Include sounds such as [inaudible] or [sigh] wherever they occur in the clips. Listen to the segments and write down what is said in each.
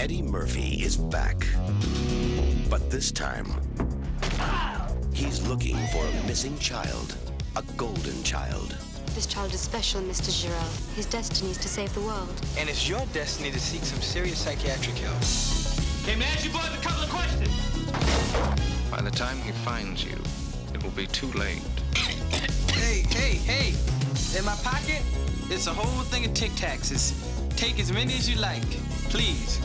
Eddie Murphy is back. But this time, he's looking for a missing child, a golden child. This child is special, Mr. Jarrell. His destiny is to save the world. And it's your destiny to seek some serious psychiatric help. Okay, man, ask you boys a couple of questions. By the time he finds you, it will be too late. Hey, hey, hey! In my pocket, it's a whole thing of Tic Tacs. Take as many as you like, please.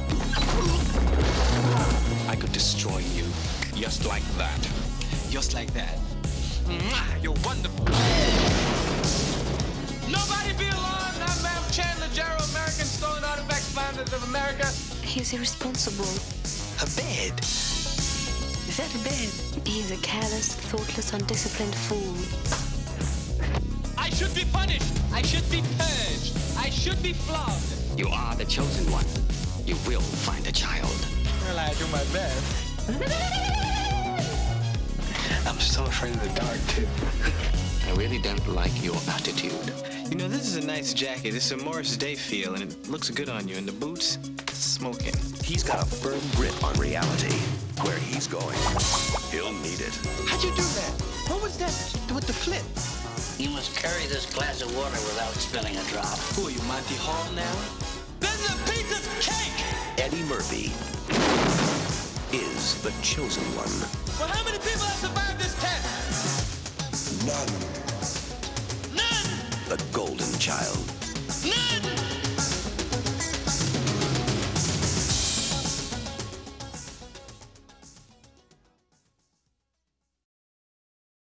I could destroy you just like that. Just like that. Mwah, You're wonderful. Nobody be alarmed. I'm Ma'am Chandler Jarrell, American Stolen Artifacts Finders of America. He's irresponsible. A bed. Is that a bed? He is a careless, thoughtless, undisciplined fool. I should be punished. I should be purged. I should be flogged. You are the chosen one. You will find a child. Well, I do my best. [laughs] I'm so afraid of the dark, too. [laughs] I really don't like your attitude. You know, this is a nice jacket. It's a Morris Day feel, and it looks good on you. And the boots, smoking. He's got a firm grip on reality. Where he's going, he'll need it. How'd you do that? What was that with the flip? You must carry this glass of water without spilling a drop. Who are you, Monty Hall now? This is a piece of cake. Eddie Murphy is the chosen one. Well, how many people have survived this test? None. None. The golden child. None.